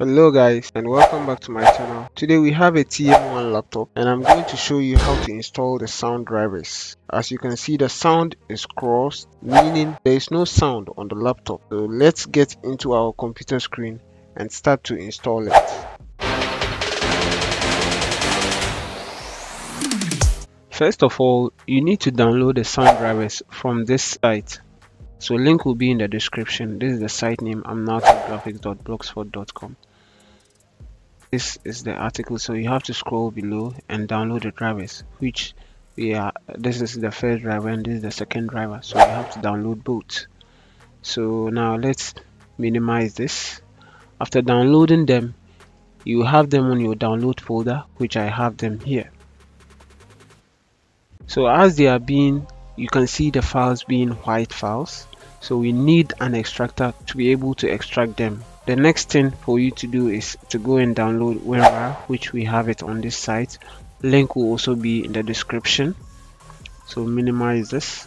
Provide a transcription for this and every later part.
Hello guys and welcome back to my channel. Today we have a TM1 laptop and I'm going to show you how to install the sound drivers. As you can see the sound is crossed meaning there is no sound on the laptop. So let's get into our computer screen and start to install it. First of all, you need to download the sound drivers from this site. So link will be in the description. This is the site name amnowtechgraphics.blogspot.com this is the article so you have to scroll below and download the drivers which yeah this is the first driver and this is the second driver so you have to download both. So now let's minimize this. After downloading them you have them on your download folder which I have them here. So as they are being you can see the files being white files. So we need an extractor to be able to extract them the next thing for you to do is to go and download WinRAR which we have it on this site. Link will also be in the description. So minimize this.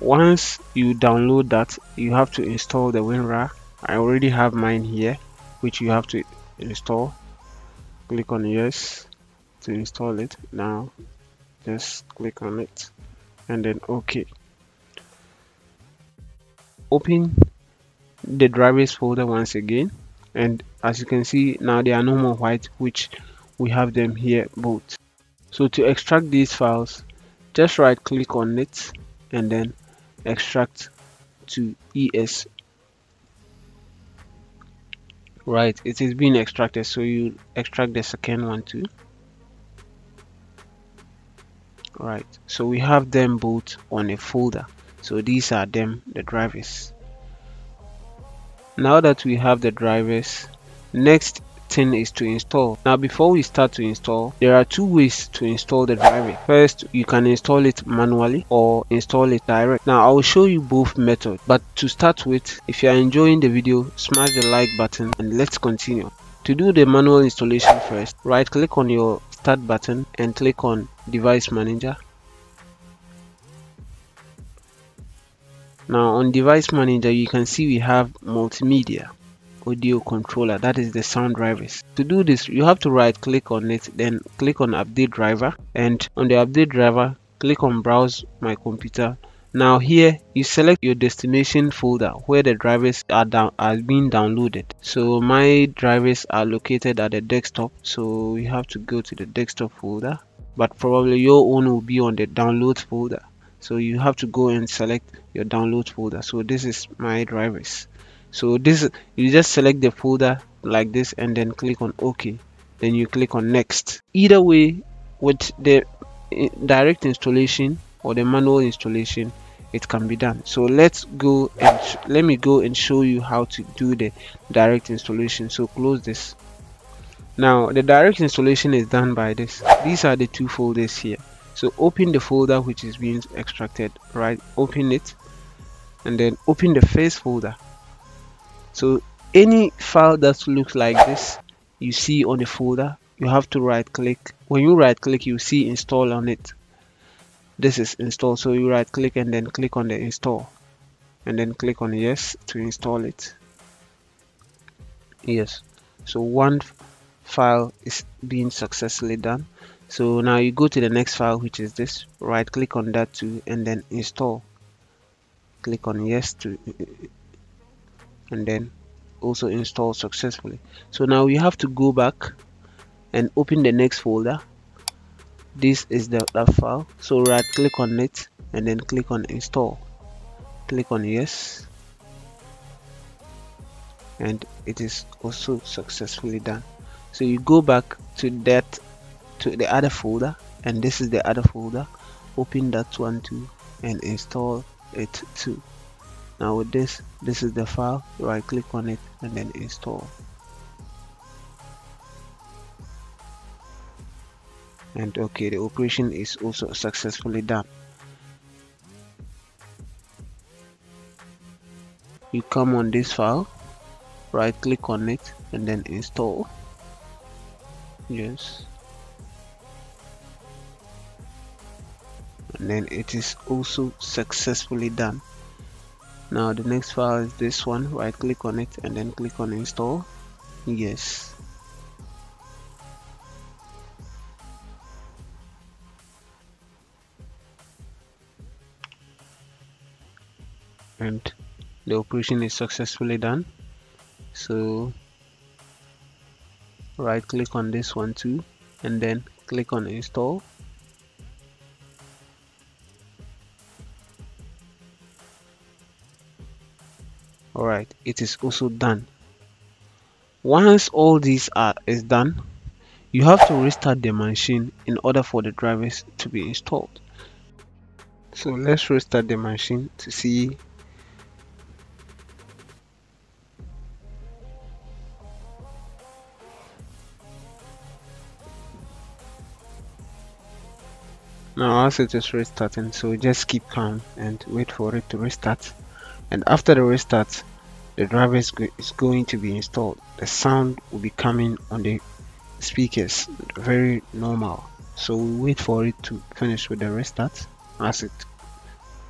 Once you download that you have to install the WinRAR I already have mine here which you have to install. Click on yes to install it. Now just click on it. And then okay. Open the drivers folder once again. And as you can see now they are no more white which we have them here both. So to extract these files just right click on it and then extract to es right it is being extracted so you extract the second one too. Right so we have them both on a folder. So these are them the drivers now that we have the drivers next thing is to install. Now before we start to install there are two ways to install the driver first you can install it manually or install it direct. Now i will show you both methods but to start with if you are enjoying the video smash the like button and let's continue. To do the manual installation first right click on your start button and click on device manager now on device manager you can see we have multimedia audio controller. That is the sound drivers. To do this you have to right click on it then click on update driver. And on the update driver click on browse my computer. Now here you select your destination folder where the drivers are down are being downloaded. So my drivers are located at the desktop. So you have to go to the desktop folder. But probably your own will be on the downloads folder so you have to go and select your download folder. So this is my drivers. So this you just select the folder like this and then click on ok. Then you click on next. Either way with the eh, direct installation or the manual installation it can be done. So let's go and let me go and show you how to do the direct installation. So close this. Now the direct installation is done by this. These are the two folders here so open the folder which is being extracted right? Open it and then open the first folder. So any file that looks like this you see on the folder you have to right click when you right click you see install on it. This is install. So you right click and then click on the install. And then click on yes to install it. Yes. So one file is being successfully done so now you go to the next file which is this. Right click on that too and then install. Click on yes to and then also install successfully. So now you have to go back and open the next folder. This is the that file. So right click on it and then click on install. Click on yes. And it is also successfully done. So you go back to that to the other folder and this is the other folder. Open that one too and install it too. Now with this this is the file. Right click on it and then install. And okay the operation is also successfully done. You come on this file right click on it and then install. Yes then it is also successfully done. Now the next file is this one. Right click on it and then click on install. Yes. And the operation is successfully done. So right click on this one too and then click on install alright it is also done. Once all these are is done you have to restart the machine in order for the drivers to be installed. So let's restart the machine to see now as it is restarting so just keep calm and wait for it to restart and after the restart the driver is, go is going to be installed. The sound will be coming on the speakers very normal. So we wait for it to finish with the restart as it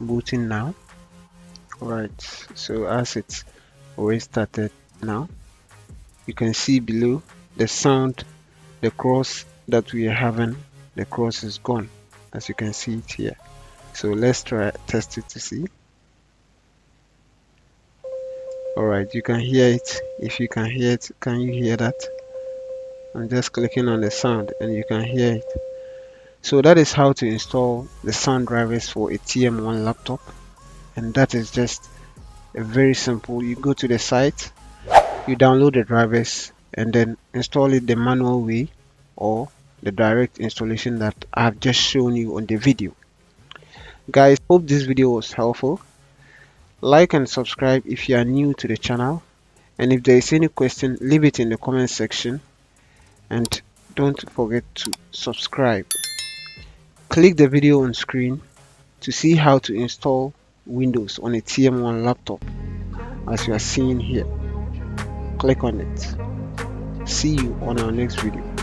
booting now. Right so as it's restarted now you can see below the sound the cross that we are having the cross is gone as you can see it here. So let's try test it to see alright you can hear it if you can hear it can you hear that I'm just clicking on the sound and you can hear it so that is how to install the sound drivers for a TM1 laptop and that is just a very simple you go to the site you download the drivers and then install it the manual way or the direct installation that I've just shown you on the video. Guys, hope this video was helpful. Like and subscribe if you are new to the channel. And if there is any question, leave it in the comment section. And don't forget to subscribe. Click the video on screen to see how to install Windows on a TM1 laptop as you are seeing here. Click on it. See you on our next video.